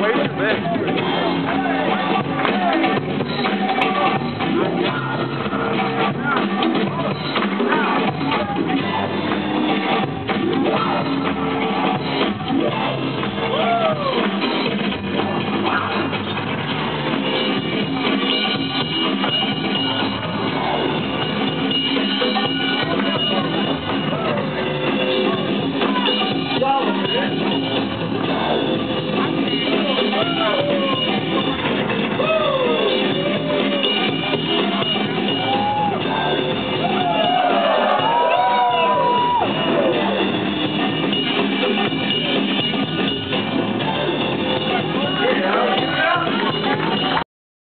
way too big.